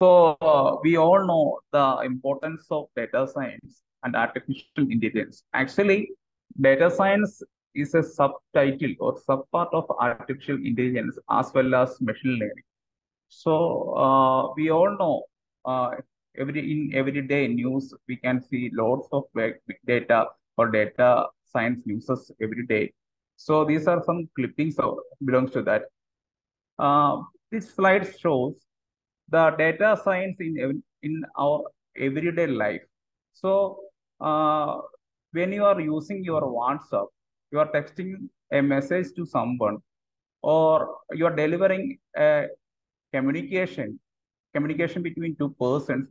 So uh, we all know the importance of data science and artificial intelligence. Actually, data science is a subtitle or subpart of artificial intelligence as well as machine learning. So uh, we all know uh, every in everyday news we can see lots of big data or data science uses every day. So these are some clippings belongs to that. Uh, this slide shows the data science in in our everyday life. So uh, when you are using your WhatsApp, you are texting a message to someone, or you are delivering a communication communication between two persons.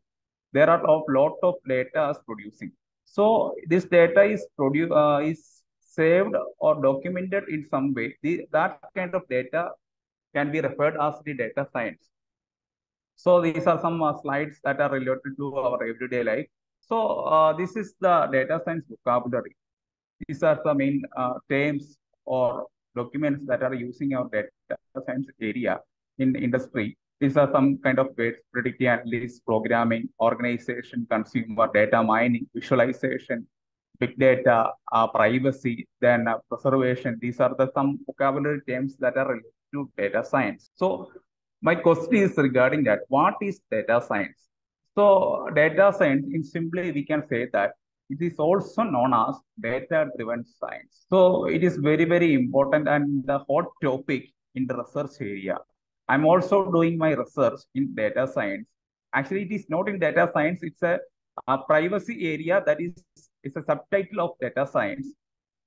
There are a lot of data is producing. So this data is produ uh, is saved or documented in some way. The, that kind of data can be referred as the data science. So these are some uh, slides that are related to our everyday life. So uh, this is the data science vocabulary. These are the main uh, terms or documents that are using our data science area in industry. These are some kind of words, predictive analysis, programming, organization, consumer, data mining, visualization, big data, uh, privacy, then uh, preservation. These are the some vocabulary terms that are related to data science. So my question is regarding that. What is data science? So data science, in simply we can say that it is also known as data-driven science. So it is very, very important and the hot topic in the research area. I'm also doing my research in data science. Actually, it is not in data science, it's a, a privacy area that is it's a subtitle of data science.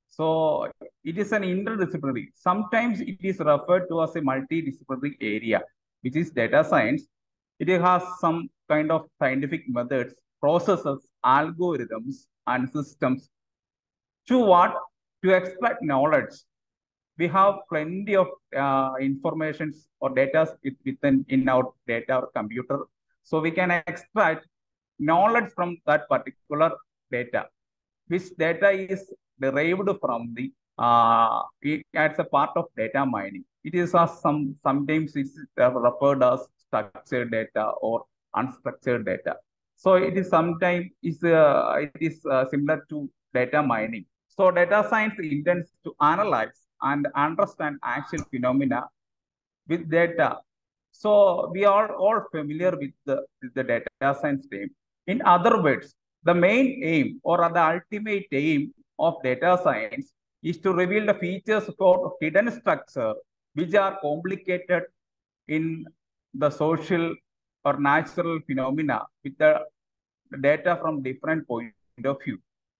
So it is an interdisciplinary. Sometimes it is referred to as a multidisciplinary area, which is data science. It has some kind of scientific methods, processes, algorithms, and systems to what? To extract knowledge. We have plenty of uh, informations or data within in our data or computer. So we can extract knowledge from that particular data, which data is derived from the uh, it, as a part of data mining. It is as some sometimes it's referred as structured data or unstructured data. So it is sometimes is uh, it is uh, similar to data mining. So data science intends to analyze and understand actual phenomena with data. So we are all familiar with the, with the data science term. In other words, the main aim or the ultimate aim of data science is to reveal the features of hidden structure which are complicated in the social or natural phenomena with the data from different point of view.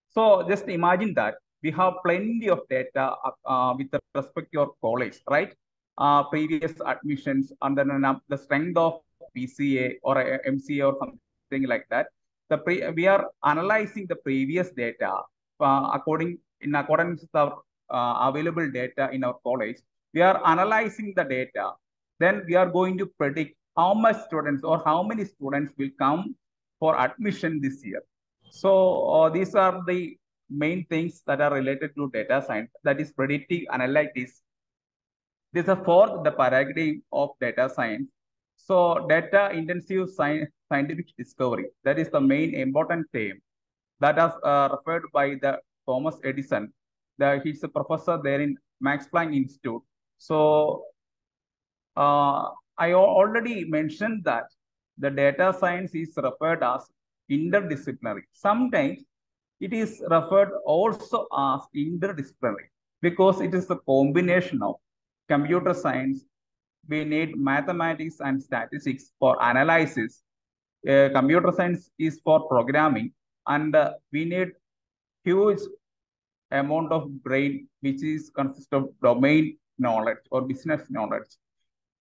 So just imagine that we have plenty of data uh, with respect to your college, right? Uh, previous admissions and then the strength of BCA or MCA or something like that. The pre we are analyzing the previous data uh, according in accordance with our uh, available data in our college. We are analyzing the data. Then we are going to predict how much students or how many students will come for admission this year. So uh, these are the main things that are related to data science, that is predictive analytics. This is a fourth the paradigm of data science. So data intensive science, scientific discovery, that is the main important theme that is uh, referred by the Thomas Edison. The, he's a professor there in Max Planck Institute. So uh, I already mentioned that the data science is referred as interdisciplinary. Sometimes it is referred also as interdisciplinary because it is a combination of computer science. We need mathematics and statistics for analysis. Uh, computer science is for programming and uh, we need huge amount of brain which is consist of domain knowledge or business knowledge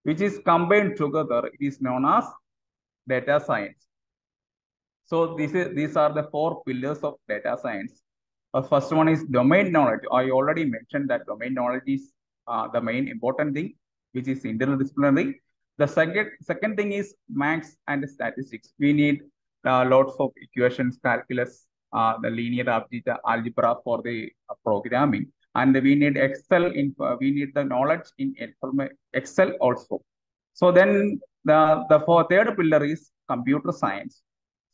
which is combined together it is known as data science. So this is these are the four pillars of data science. The first one is domain knowledge. I already mentioned that domain knowledge is uh, the main important thing which is interdisciplinary. The second second thing is maths and statistics. We need uh, lots of equations, calculus, uh, the linear algebra, algebra for the uh, programming. And we need Excel, in, we need the knowledge in Excel also. So then the, the for third pillar is computer science.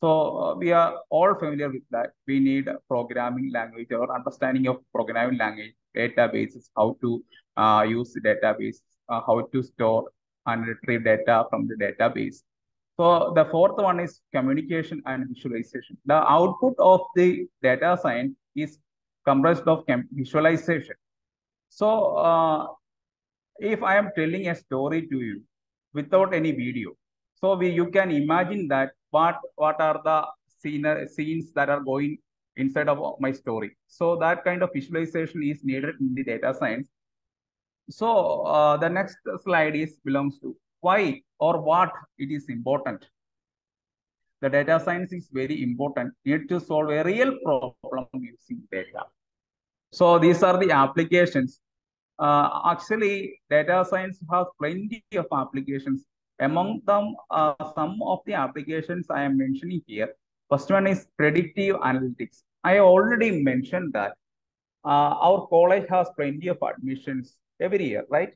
So uh, we are all familiar with that. We need programming language or understanding of programming language, databases, how to uh, use the database, uh, how to store and retrieve data from the database. So the fourth one is communication and visualization. The output of the data science is comprised of visualization. So uh, if I am telling a story to you without any video, so we you can imagine that what what are the scene, scenes that are going inside of my story. So that kind of visualization is needed in the data science. So uh, the next slide is belongs to why or what it is important. The data science is very important. Need to solve a real problem using data. So these are the applications. Uh, actually, data science has plenty of applications. Among them, uh, some of the applications I am mentioning here. First one is predictive analytics. I already mentioned that uh, our college has plenty of admissions every year, right?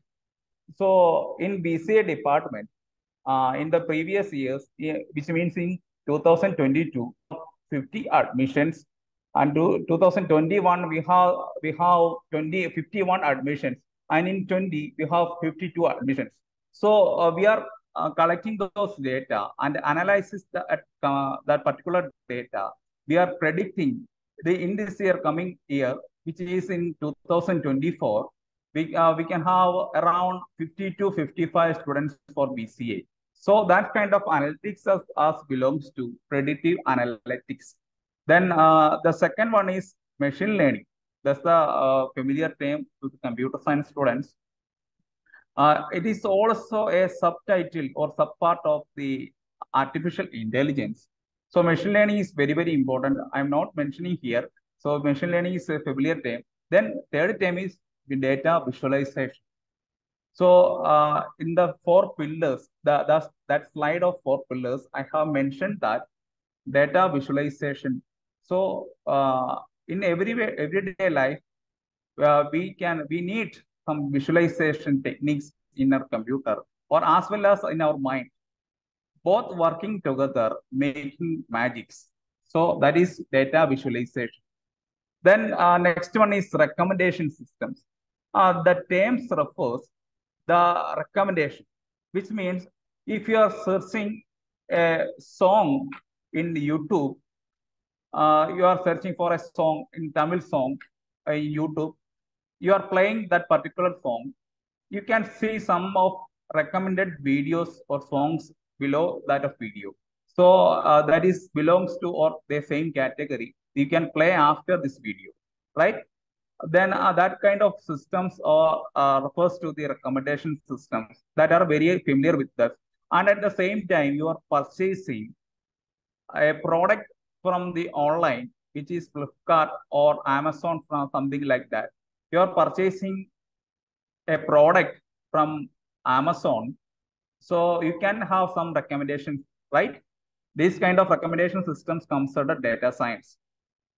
So in BCA department, uh, in the previous years, which means in 2022, 50 admissions, and to 2021 we have we have 20 51 admissions, and in 20 we have 52 admissions. So uh, we are uh, collecting those data and analyzes the, uh, that particular data. We are predicting the in this year coming year, which is in 2024, we, uh, we can have around 50 to 55 students for BCA. So that kind of analytics as, as belongs to predictive analytics. Then uh, the second one is machine learning. That's the uh, familiar term to the computer science students. Uh, it is also a subtitle or subpart of the artificial intelligence. So machine learning is very, very important. I'm not mentioning here. So machine learning is a familiar term. Then third term is the data visualization. So uh, in the four pillars, the, the, that slide of four pillars, I have mentioned that data visualization. So uh, in every everyday life, uh, we can we need some visualization techniques in our computer or as well as in our mind, both working together, making magics. So that is data visualization. Then uh, next one is recommendation systems uh, the terms refers the recommendation, which means if you are searching a song in YouTube, uh, you are searching for a song in Tamil song uh, in YouTube, you are playing that particular song, you can see some of recommended videos or songs below that of video. So uh, that is belongs to or the same category. You can play after this video, right? Then uh, that kind of systems are uh, refers to the recommendation systems that are very familiar with us. And at the same time, you are purchasing a product from the online, which is Flipkart or Amazon from something like that. You are purchasing a product from Amazon. So you can have some recommendations, right? These kind of recommendation systems comes under data science.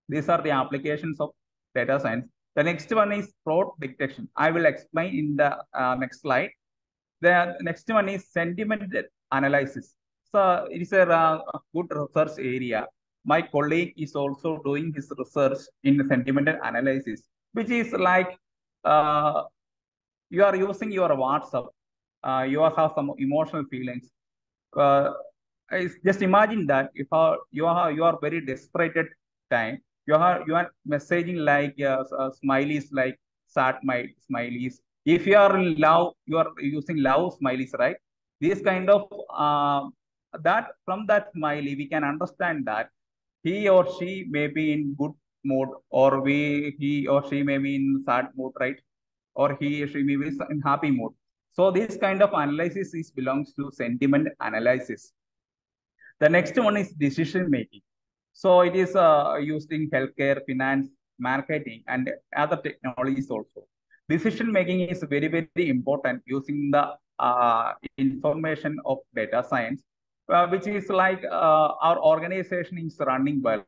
These are the applications of data science. The next one is fraud detection. I will explain in the uh, next slide. The next one is sentiment analysis. So it is a uh, good research area. My colleague is also doing his research in the sentimental analysis, which is like uh, you are using your WhatsApp. Uh, you have some emotional feelings. Uh, just imagine that if uh, you are you are very desperate time, you are you are messaging like uh, uh, smileys like sad smileys. If you are in love you are using love smileys right? This kind of uh, that from that smiley we can understand that he or she may be in good mood or we he or she may be in sad mood right? Or he or she may be in happy mood. So this kind of analysis is belongs to sentiment analysis. The next one is decision making so it is uh, used in healthcare, finance, marketing, and other technologies also. Decision making is very, very important using the uh, information of data science, uh, which is like uh, our organization is running well.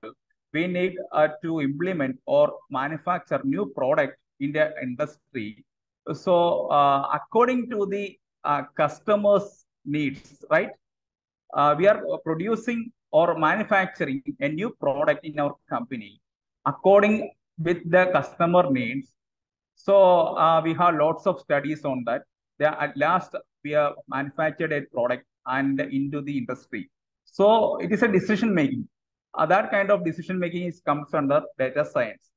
We need uh, to implement or manufacture new product in the industry. So uh, according to the customers' needs, right? we are producing or manufacturing a new product in our company according with the customer needs. So uh, we have lots of studies on that. There, at last, we have manufactured a product and into the industry. So it is a decision making. Uh, that kind of decision making is comes under data science.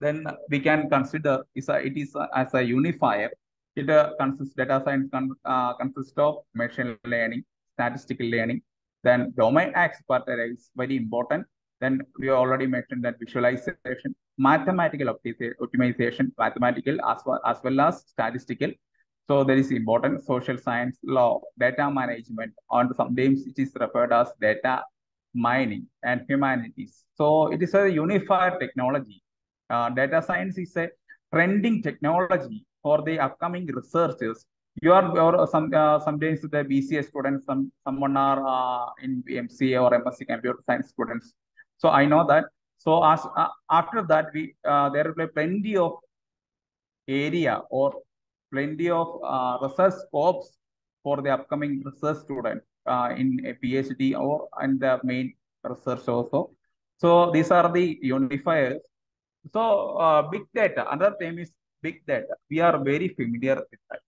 Then we can consider is a, it is a, as a unifier. It uh, consists data science con, uh, consists of machine learning, statistical learning, then domain expertise is very important. Then we already mentioned that visualization, mathematical optimization, mathematical as well, as well as statistical. So there is important social science, law, data management, and sometimes it is referred as data mining and humanities. So it is a unified technology. Uh, data science is a trending technology for the upcoming researchers you are or some uh, sometimes the BCA students, some someone are uh, in MCA or MSc computer science students. So I know that. So as uh, after that, we uh, there will be plenty of area or plenty of uh, research scopes for the upcoming research student uh, in a PhD or in the main research also. So these are the unifiers. So big data, another term is big data. We are very familiar with that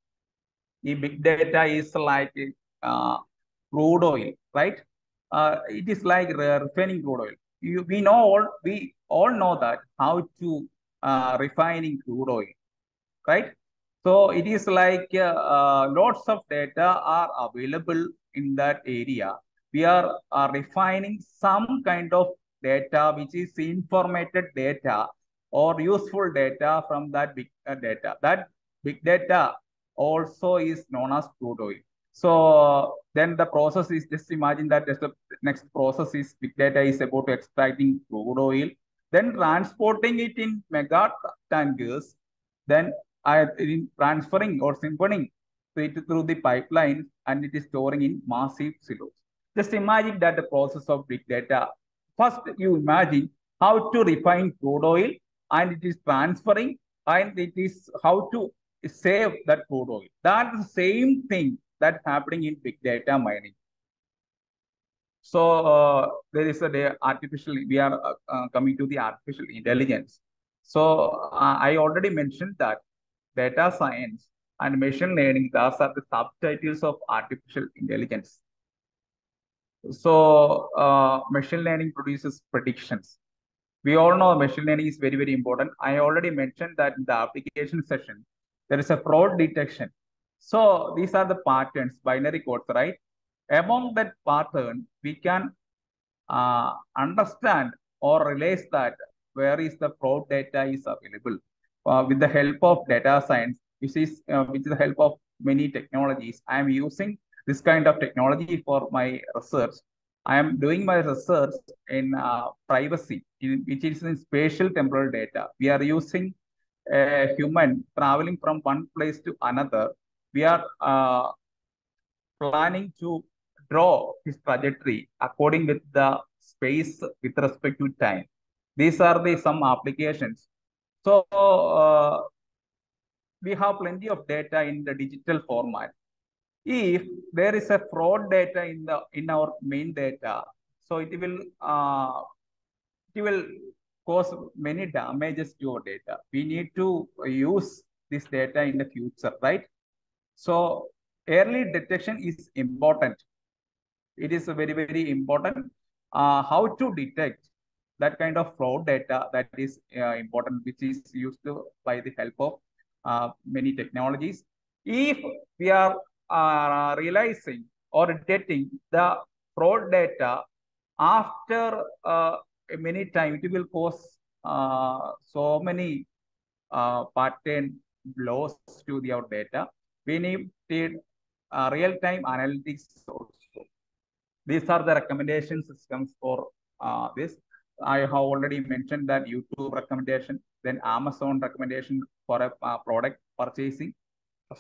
big data is like uh, crude oil, right? Uh, it is like refining crude oil. You, we know all we all know that how to uh, refining crude oil, right? So it is like uh, uh, lots of data are available in that area. We are uh, refining some kind of data which is informative data or useful data from that big data. That big data also is known as crude oil. So then the process is just imagine that just the next process is big data is about extracting crude oil, then transporting it in mega tankers, then I in transferring or siphoning it through the pipeline and it is storing in massive silos. Just imagine that the process of big data. First, you imagine how to refine crude oil and it is transferring and it is how to save that crude oil. That's the same thing that's happening in big data mining. So uh, there is a artificial, we are uh, uh, coming to the artificial intelligence. So uh, I already mentioned that data science and machine learning, those are the subtitles of artificial intelligence. So uh, machine learning produces predictions. We all know machine learning is very, very important. I already mentioned that in the application session, there is a fraud detection. So these are the patterns, binary codes, right? Among that pattern, we can uh, understand or realize that where is the fraud data is available. Uh, with the help of data science, which is uh, with the help of many technologies, I am using this kind of technology for my research. I am doing my research in uh, privacy, in, which is in spatial temporal data. We are using a human traveling from one place to another, we are uh, planning to draw his trajectory according with the space with respect to time. These are the some applications. So uh, we have plenty of data in the digital format. If there is a fraud data in the in our main data, so it will uh, it will cause many damages to your data. We need to use this data in the future, right? So early detection is important. It is very, very important. Uh, how to detect that kind of fraud data that is uh, important, which is used to, by the help of uh, many technologies. If we are uh, realizing or detecting the fraud data after uh, many times it will cause uh, so many uh, pattern loss to the our data. We need uh, real-time analytics also. These are the recommendation systems for uh, this. I have already mentioned that YouTube recommendation, then Amazon recommendation for a uh, product purchasing.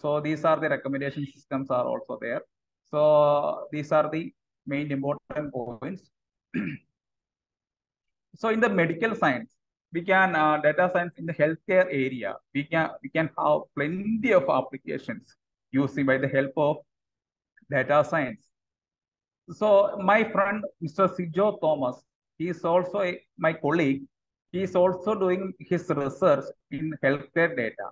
So these are the recommendation systems are also there. So these are the main important points. So in the medical science, we can uh, data science in the healthcare area, we can we can have plenty of applications using by the help of data science. so my friend, Mr. Sijo Thomas, he is also a, my colleague. He is also doing his research in healthcare data,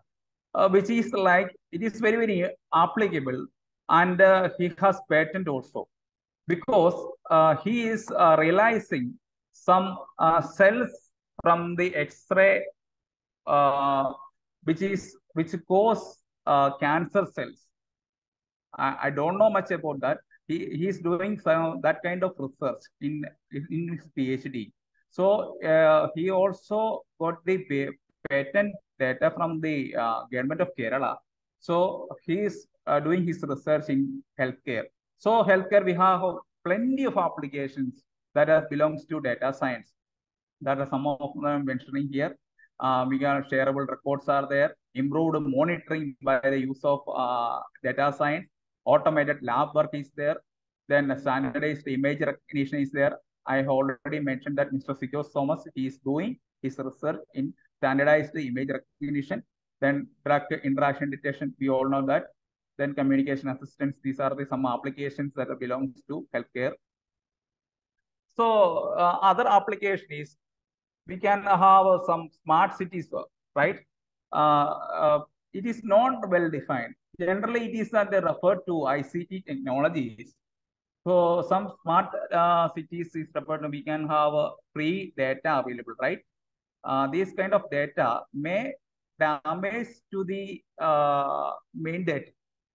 uh, which is like, it is very, very applicable. And uh, he has patent also because uh, he is uh, realizing some uh, cells from the X-ray, uh, which is which cause cancer cells. I, I don't know much about that, he he's doing some that kind of research in in his PhD. So uh, he also got the patent data from the uh, government of Kerala. So he is uh, doing his research in healthcare. So healthcare we have plenty of applications that belongs to data science. That are some of them mentioning here. Uh, we got shareable records are there. Improved monitoring by the use of uh, data science automated lab work is there. Then standardized image recognition is there. I already mentioned that Mr. Sijo Thomas is doing his research in standardized image recognition. Then drug interaction detection, we all know that. Then communication assistance, these are the some applications that belongs to healthcare. So uh, other application is we can have some smart cities, right? Uh, uh, it is not well defined generally it is that they refer to ICT technologies. So some smart uh, cities is referred to, we can have free data available, right? Uh, this kind of data may damage to the uh, main data.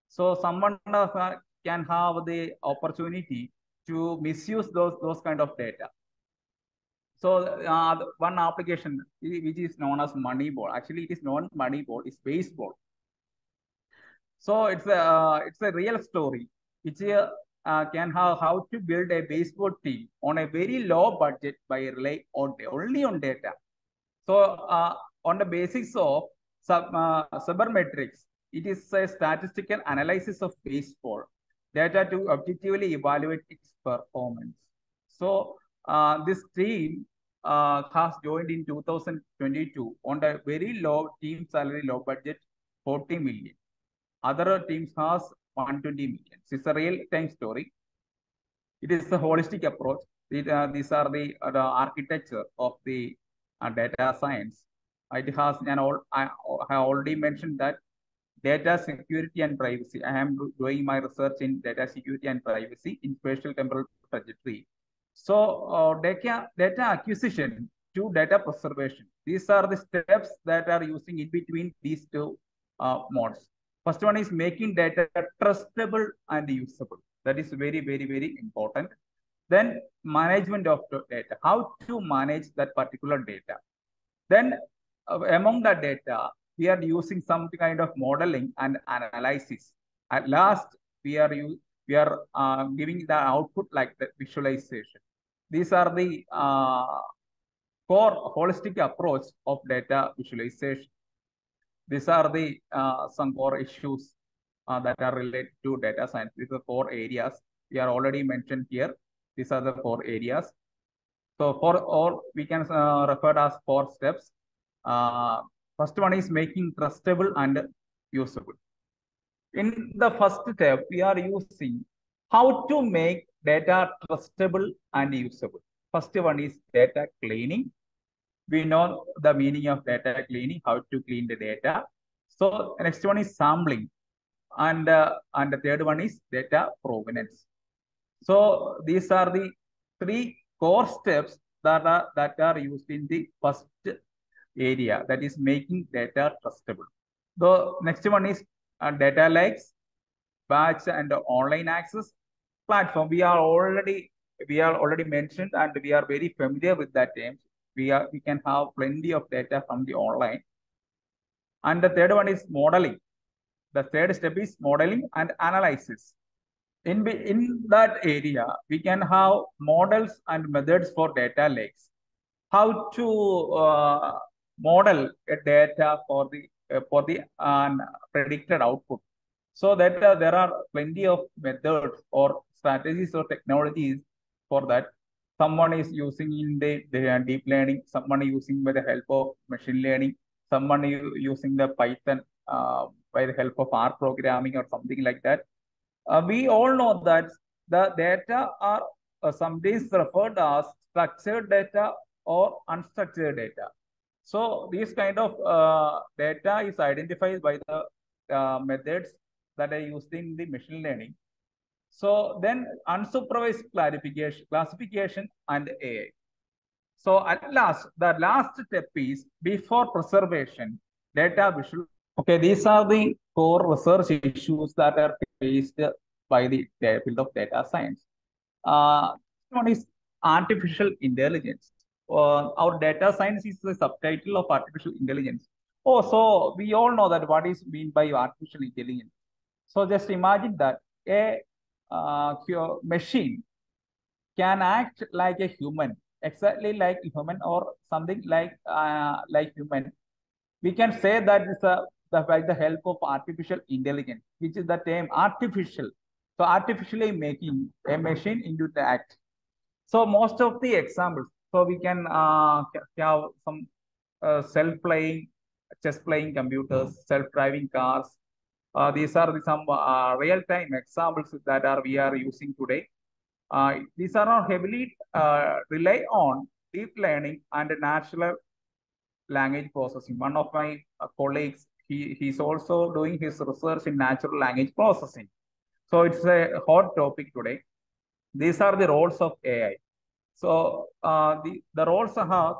So someone uh, can have the opportunity to misuse those, those kind of data. So uh, one application which is known as Moneyball, actually it is not Moneyball, it's baseball. So it's a uh, it's a real story which uh, can have how to build a baseball team on a very low budget by rely on only on data. So uh, on the basis of sub, uh, sabermetrics, it is a statistical analysis of baseball data to objectively evaluate its performance. So uh, this team uh, has joined in 2022 on a very low team salary, low budget, 40 million. Other teams has 120 million. It's a real-time story. It is a holistic approach. It, uh, these are the, uh, the architecture of the uh, data science. It has, and all, I have already mentioned that data security and privacy. I am doing my research in data security and privacy in spatial temporal trajectory. So uh, data, data acquisition to data preservation. These are the steps that are using in between these two uh, modes. First one is making data trustable and usable. That is very, very, very important. Then management of data, how to manage that particular data. Then uh, among the data, we are using some kind of modeling and analysis. At last, we are we are uh, giving the output like the visualization. These are the uh, core holistic approach of data visualization. These are the uh, some core issues uh, that are related to data science. These are four areas we are already mentioned here. These are the four areas. So for all, we can uh, refer as four steps. First one is making trustable and usable. In the first step, we are using how to make data trustable and usable. First one is data cleaning we know the meaning of data cleaning, how to clean the data. So next one is sampling. And, uh, and the third one is data provenance. So these are the three core steps that are, that are used in the first area, that is making data trustable. The next one is uh, data lakes, batch and online access platform. We are already we are already mentioned and we are very familiar with that term we are we can have plenty of data from the online. And the third one is modeling. The third step is modeling and analysis. In, in that area, we can have models and methods for data lakes. How to uh, model data for the uh, for the uh, predicted output. So that uh, there are plenty of methods or strategies or technologies for that someone is using in the, the deep learning, someone using by the help of machine learning, someone using the Python uh, by the help of R programming or something like that. Uh, we all know that the data are uh, sometimes referred as structured data or unstructured data. So these kind of uh, data is identified by the uh, methods that are used in the machine learning. So then unsupervised clarification, classification and AI. So at last, the last step is before preservation, data visual. Okay, these are the core research issues that are faced by the field of data science. Uh, one is artificial intelligence. Uh, our data science is the subtitle of artificial intelligence. Oh, so we all know that what is mean by artificial intelligence. So just imagine that a uh, machine can act like a human, exactly like a human or something like uh, like human. We can say that a the, by the help of artificial intelligence, which is the term artificial. So artificially making a machine into the act. So most of the examples, so we can uh, have some uh, self-playing, chess-playing computers, self-driving cars. Uh, these are the, some uh, real-time examples that are we are using today. Uh, these are not heavily uh, rely on deep learning and natural language processing. One of my colleagues, he, he's also doing his research in natural language processing. So it's a hot topic today. These are the roles of AI. So uh, the, the roles are,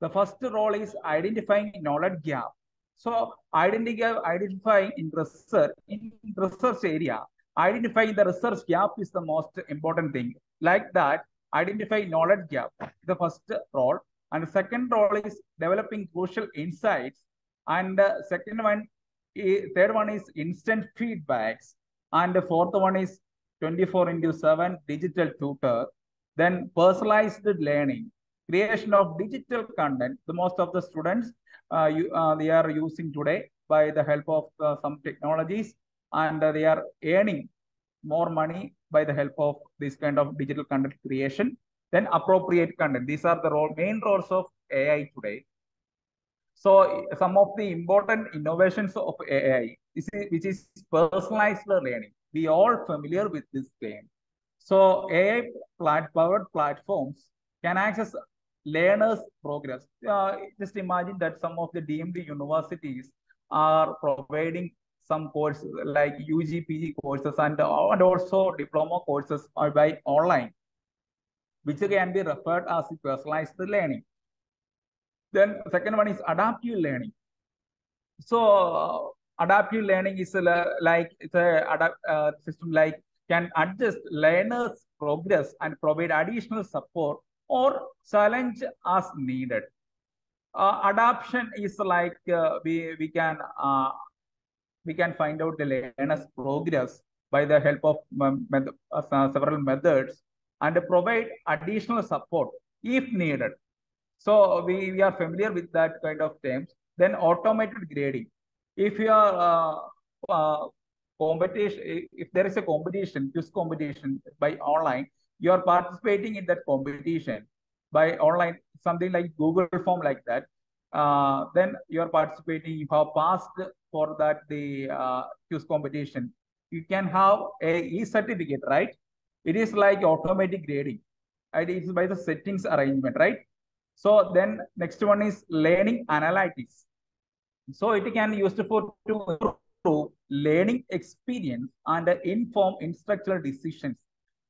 the first role is identifying knowledge gap. So identify, identifying in research, in research area, identifying the research gap is the most important thing. Like that, identify knowledge gap, the first role. And the second role is developing crucial insights. And the second one, third one is instant feedbacks. And the fourth one is 24 into 7 digital tutor. Then personalized learning, creation of digital content. The most of the students, uh, you, uh, they are using today by the help of uh, some technologies and they are earning more money by the help of this kind of digital content creation. Then appropriate content. These are the role, main roles of AI today. So some of the important innovations of AI, is, which is personalized learning. We all familiar with this term. So AI plat powered platforms can access learners' progress. Uh, just imagine that some of the deemed universities are providing some courses like UG, PG courses and, uh, and also diploma courses by online, which can be referred as personalized learning. Then second one is adaptive learning. So uh, adaptive learning is uh, like it's a adapt, uh, system like can adjust learners' progress and provide additional support or challenge as needed. Uh, adoption is like uh, we we can uh, we can find out the learner's progress by the help of med several methods and provide additional support if needed. So we, we are familiar with that kind of terms. Then automated grading. If you are uh, uh, competition, if there is a competition, quiz competition by online, you are participating in that competition by online, something like Google form like that. Uh, then you are participating, you have passed for that the uh, quiz competition. You can have a e-certificate, right? It is like automatic grading. It is by the settings arrangement, right? So then next one is learning analytics. So it can be used for to improve learning experience and inform instructional decisions.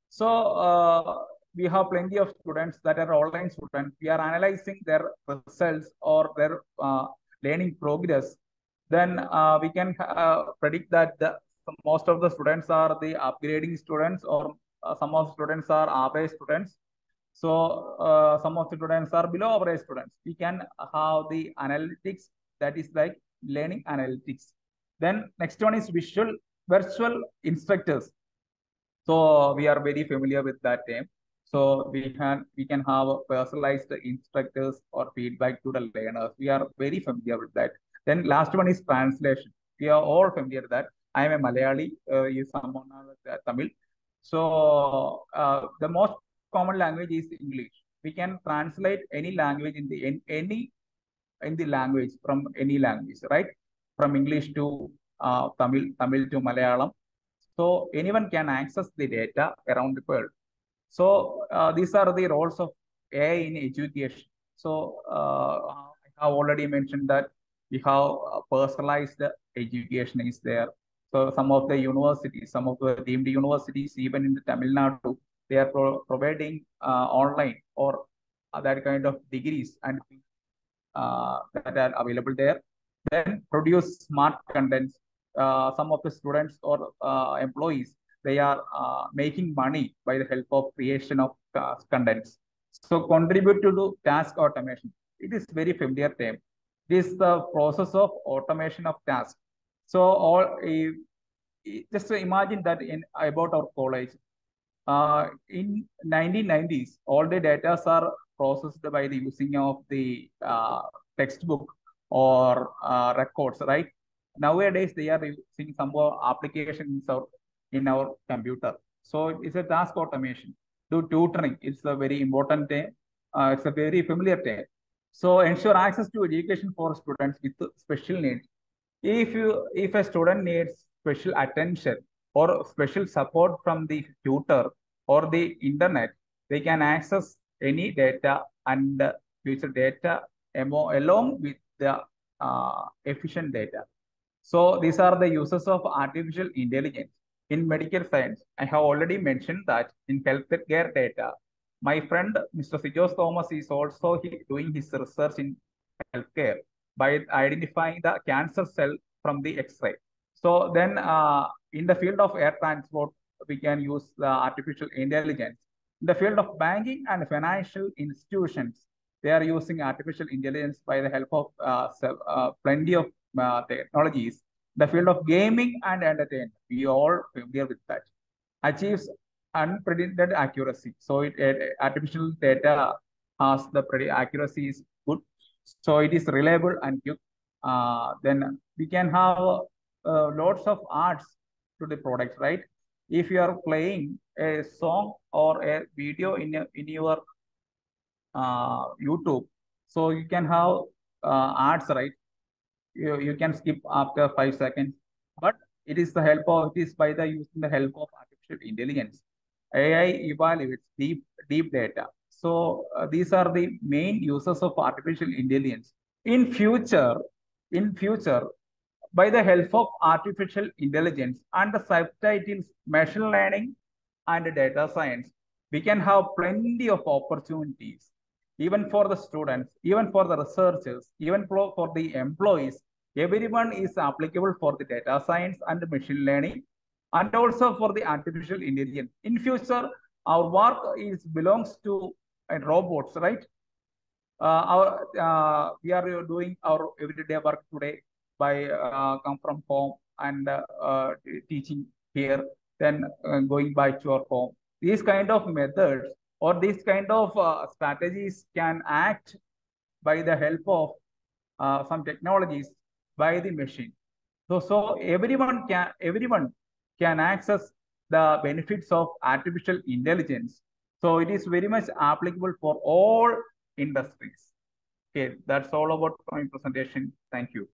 So uh, we have plenty of students that are online students. We are analyzing their results or their uh, learning progress. Then uh, we can uh, predict that the, most of the students are the upgrading students or some of the students are average students. So uh, some of the students are below average students. We can have the analytics that is like learning analytics. Then next one is visual virtual instructors. So we are very familiar with that term. So we can we can have personalized instructors or feedback to the learners. We are very familiar with that. Then last one is translation. We are all familiar with that. I am a Malayali. Uh, is someone uh, Tamil. So uh, the most common language is English. We can translate any language in the in any in the language from any language, right? From English to uh, Tamil, Tamil to Malayalam. So anyone can access the data around the world. So uh, these are the roles of AI in education. So uh, I have already mentioned that we have personalized education is there. So some of the universities, some of the deemed universities, even in the Tamil Nadu, they are pro providing uh, online or that kind of degrees and uh, that are available there. Then produce smart contents. Uh, some of the students or uh, employees, they are uh, making money by the help of creation of contents. So contribute to the task automation. It is very familiar term. This is the process of automation of tasks. So all uh, just imagine that in about our college. Uh, in 1990s, all the data are processed by the using of the uh, textbook or uh, records, right? Nowadays, they are using some more applications or in our computer. So it's a task automation. Do tutoring, it's a very important thing. Uh, it's a very familiar thing. So ensure access to education for students with special needs. If you if a student needs special attention or special support from the tutor or the internet, they can access any data and future data along with the uh, efficient data. So these are the uses of artificial intelligence. In medical science, I have already mentioned that in healthcare data, my friend Mr. Sijos Thomas is also doing his research in healthcare by identifying the cancer cell from the X-ray. So then uh, in the field of air transport, we can use the artificial intelligence. In the field of banking and financial institutions, they are using artificial intelligence by the help of uh, uh, plenty of uh, technologies. The field of gaming and entertainment, we all familiar with that, achieves unprecedented accuracy. So it, artificial data has the accuracy is good. So it is reliable and quick. Uh, then we can have uh, lots of arts to the product, right? If you are playing a song or a video in, in your uh, YouTube. So you can have uh, ads, right? You, you can skip after five seconds, but it is the help of, it is by the using the help of artificial intelligence. AI evaluates deep, deep data. So uh, these are the main uses of artificial intelligence. In future, in future, by the help of artificial intelligence and the subtitles machine learning and data science, we can have plenty of opportunities even for the students, even for the researchers, even for, the employees, everyone is applicable for the data science and machine learning, and also for the artificial intelligence. In future, our work is belongs to uh, robots, right? Uh, our uh, we are doing our everyday work today by uh, come from home and uh, uh, teaching here, then going back to our home. These kind of methods or these kind of uh, strategies can act by the help of uh, some technologies by the machine. So, so everyone can everyone can access the benefits of artificial intelligence. So it is very much applicable for all industries. Okay, that's all about my presentation. Thank you.